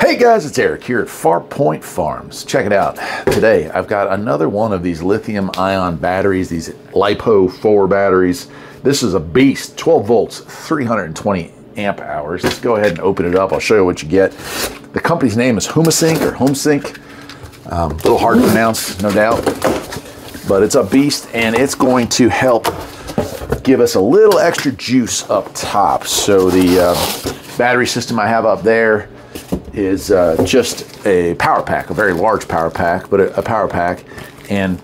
Hey guys, it's Eric here at Farpoint Farms. Check it out. Today I've got another one of these lithium ion batteries, these LiPo 4 batteries. This is a beast, 12 volts, 320 amp hours. Let's go ahead and open it up. I'll show you what you get. The company's name is Humasync or HomeSync. Um, a little hard to pronounce, no doubt, but it's a beast and it's going to help give us a little extra juice up top. So the uh, battery system I have up there is uh, just a power pack, a very large power pack, but a, a power pack. And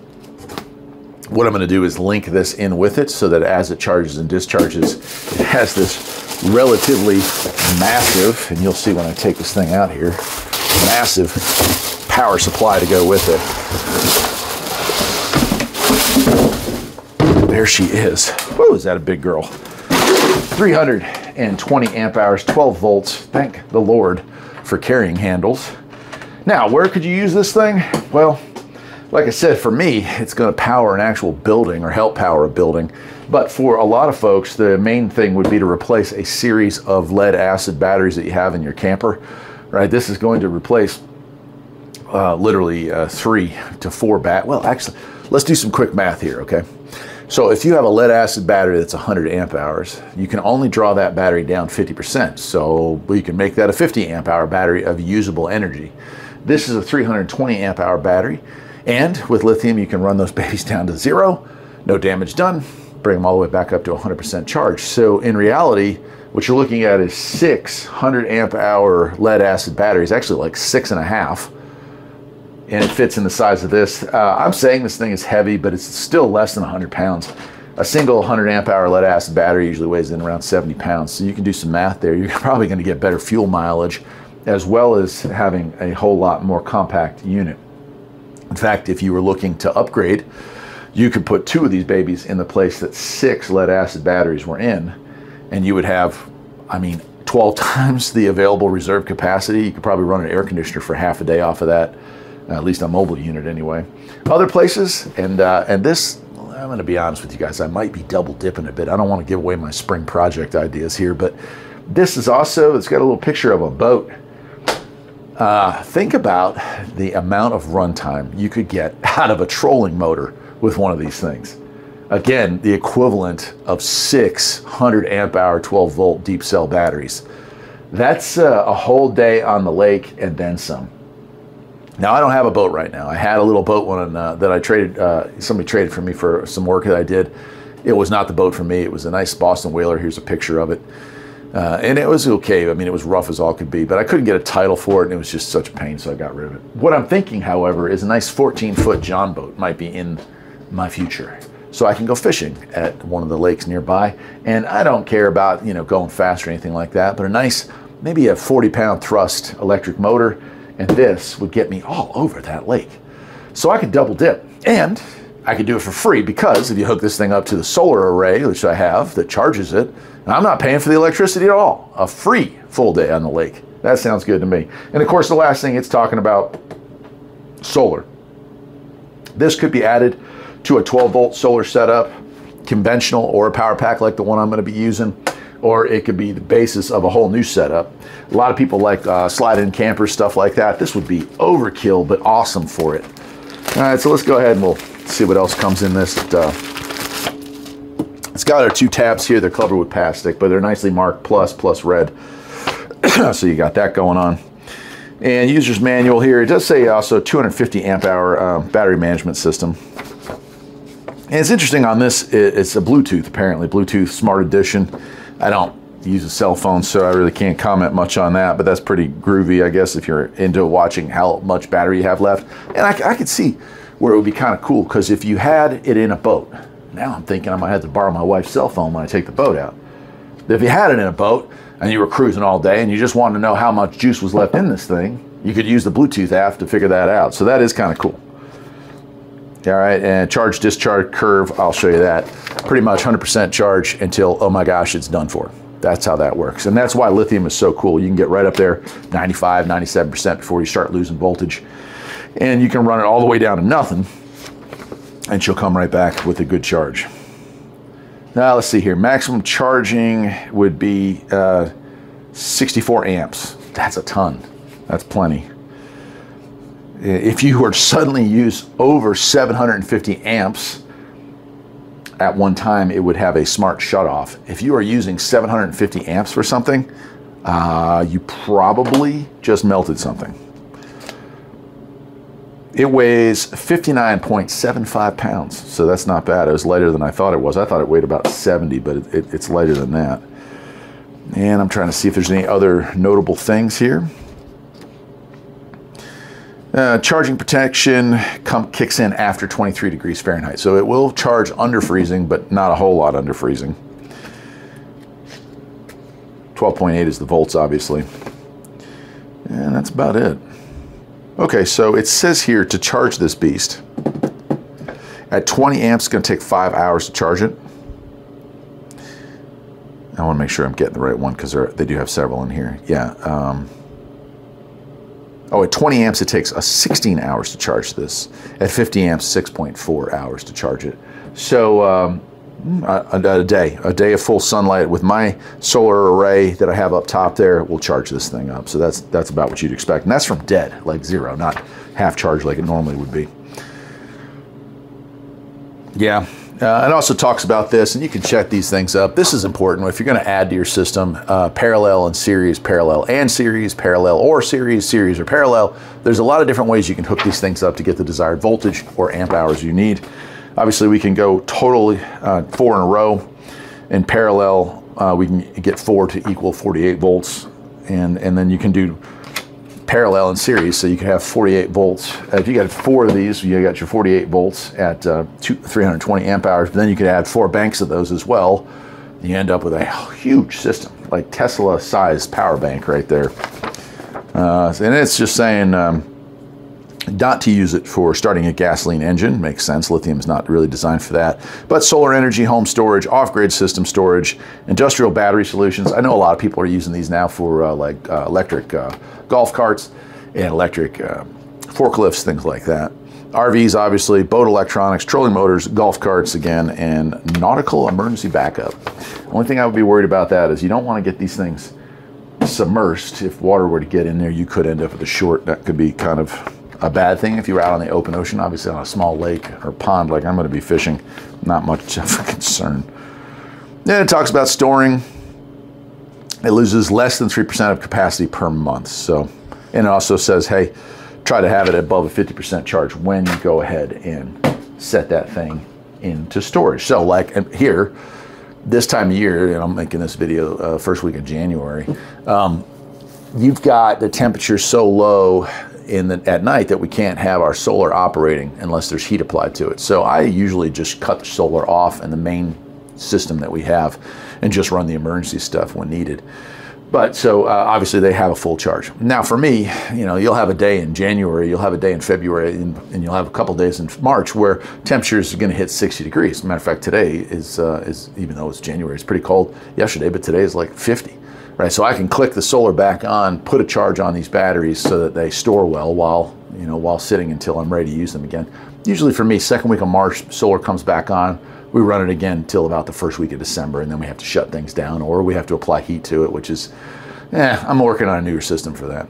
what I'm going to do is link this in with it so that as it charges and discharges, it has this relatively massive, and you'll see when I take this thing out here, massive power supply to go with it. There she is. Whoa, is that a big girl? 320 amp hours, 12 volts. Thank the Lord for carrying handles. Now, where could you use this thing? Well, like I said, for me, it's going to power an actual building or help power a building. But for a lot of folks, the main thing would be to replace a series of lead acid batteries that you have in your camper, right? This is going to replace uh, literally uh, three to four bat. Well, actually, let's do some quick math here, okay? So if you have a lead acid battery that's 100 amp hours, you can only draw that battery down 50%. So we can make that a 50 amp hour battery of usable energy. This is a 320 amp hour battery. And with lithium, you can run those babies down to zero, no damage done, bring them all the way back up to 100% charge. So in reality, what you're looking at is six 100 amp hour lead acid batteries, actually like six and a half and it fits in the size of this. Uh, I'm saying this thing is heavy, but it's still less than 100 pounds. A single 100 amp hour lead acid battery usually weighs in around 70 pounds. So you can do some math there. You're probably going to get better fuel mileage as well as having a whole lot more compact unit. In fact, if you were looking to upgrade, you could put two of these babies in the place that six lead acid batteries were in, and you would have, I mean, 12 times the available reserve capacity. You could probably run an air conditioner for half a day off of that at least a mobile unit anyway. Other places, and uh, and this, I'm going to be honest with you guys, I might be double dipping a bit. I don't want to give away my spring project ideas here, but this is also, it's got a little picture of a boat. Uh, think about the amount of runtime you could get out of a trolling motor with one of these things. Again, the equivalent of 600 amp hour 12 volt deep cell batteries. That's uh, a whole day on the lake and then some. Now I don't have a boat right now. I had a little boat one uh, that I traded. Uh, somebody traded for me for some work that I did. It was not the boat for me. It was a nice Boston whaler. Here's a picture of it, uh, and it was okay. I mean, it was rough as all could be, but I couldn't get a title for it, and it was just such a pain, so I got rid of it. What I'm thinking, however, is a nice 14 foot John boat might be in my future. So I can go fishing at one of the lakes nearby, and I don't care about you know going fast or anything like that. But a nice, maybe a 40 pound thrust electric motor and this would get me all over that lake. So I could double dip and I could do it for free because if you hook this thing up to the solar array, which I have that charges it, I'm not paying for the electricity at all. A free full day on the lake. That sounds good to me. And of course, the last thing it's talking about solar. This could be added to a 12 volt solar setup, conventional or a power pack like the one I'm going to be using or it could be the basis of a whole new setup. A lot of people like uh, slide-in campers, stuff like that. This would be overkill, but awesome for it. All right, so let's go ahead and we'll see what else comes in this. Uh, it's got our two tabs here. They're covered with plastic, but they're nicely marked plus, plus red. so you got that going on. And user's manual here. It does say also 250 amp hour uh, battery management system. And it's interesting on this, it's a Bluetooth apparently, Bluetooth Smart Edition. I don't use a cell phone, so I really can't comment much on that, but that's pretty groovy, I guess, if you're into watching how much battery you have left. And I, I could see where it would be kind of cool, because if you had it in a boat, now I'm thinking I might have to borrow my wife's cell phone when I take the boat out. If you had it in a boat and you were cruising all day and you just wanted to know how much juice was left in this thing, you could use the Bluetooth app to figure that out. So that is kind of cool. All right, and charge discharge curve, I'll show you that. Pretty much 100% charge until, oh my gosh, it's done for. That's how that works. And that's why lithium is so cool. You can get right up there 95, 97% before you start losing voltage. And you can run it all the way down to nothing and she'll come right back with a good charge. Now let's see here. Maximum charging would be uh, 64 amps. That's a ton. That's plenty. If you were suddenly use over 750 amps at one time, it would have a smart shutoff. If you are using 750 amps for something, uh, you probably just melted something. It weighs 59.75 pounds, so that's not bad. It was lighter than I thought it was. I thought it weighed about 70, but it, it, it's lighter than that. And I'm trying to see if there's any other notable things here. Uh, charging protection come, kicks in after 23 degrees Fahrenheit. So it will charge under freezing, but not a whole lot under freezing. 12.8 is the volts, obviously. And that's about it. Okay, so it says here to charge this beast. At 20 amps, it's going to take five hours to charge it. I want to make sure I'm getting the right one because they do have several in here. Yeah. Um, oh, at 20 amps, it takes a 16 hours to charge this. At 50 amps, 6.4 hours to charge it. So um, a, a, day, a day of full sunlight with my solar array that I have up top there will charge this thing up. So that's that's about what you'd expect, and that's from dead, like zero, not half charged like it normally would be. Yeah, uh, it also talks about this, and you can check these things up. This is important if you're going to add to your system uh, parallel and series, parallel and series, parallel or series, series or parallel. There's a lot of different ways you can hook these things up to get the desired voltage or amp hours you need. Obviously, we can go totally uh, four in a row. In parallel, uh, we can get four to equal 48 volts, and, and then you can do parallel and series, so you could have 48 volts. If you got four of these, you got your 48 volts at uh, two, 320 amp hours, but then you could add four banks of those as well. You end up with a huge system, like Tesla-sized power bank right there. Uh, and it's just saying, um, not to use it for starting a gasoline engine makes sense. Lithium is not really designed for that. But solar energy, home storage, off-grid system storage, industrial battery solutions. I know a lot of people are using these now for uh, like uh, electric uh, golf carts and electric uh, forklifts, things like that. RVs, obviously, boat electronics, trolling motors, golf carts again, and nautical emergency backup. Only thing I would be worried about that is you don't want to get these things submersed. If water were to get in there, you could end up with a short. That could be kind of a bad thing if you were out on the open ocean, obviously on a small lake or pond like I'm going to be fishing, not much of a concern. Then it talks about storing. It loses less than 3% of capacity per month. So, and it also says, hey, try to have it above a 50% charge when you go ahead and set that thing into storage. So like here, this time of year, and I'm making this video uh, first week of January, um, you've got the temperature so low in the, at night that we can't have our solar operating unless there's heat applied to it. So I usually just cut the solar off and the main system that we have and just run the emergency stuff when needed. But so uh, obviously they have a full charge. Now for me, you know, you'll have a day in January, you'll have a day in February, and, and you'll have a couple days in March where temperatures are going to hit 60 degrees. matter of fact, today is, uh, is even though it's January, it's pretty cold yesterday, but today is like 50 right? So I can click the solar back on, put a charge on these batteries so that they store well while, you know, while sitting until I'm ready to use them again. Usually for me, second week of March, solar comes back on. We run it again until about the first week of December, and then we have to shut things down or we have to apply heat to it, which is, eh, I'm working on a newer system for that.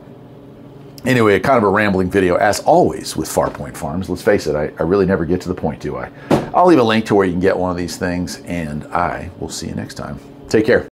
Anyway, kind of a rambling video, as always with Farpoint Farms. Let's face it, I, I really never get to the point, do I? I'll leave a link to where you can get one of these things, and I will see you next time. Take care.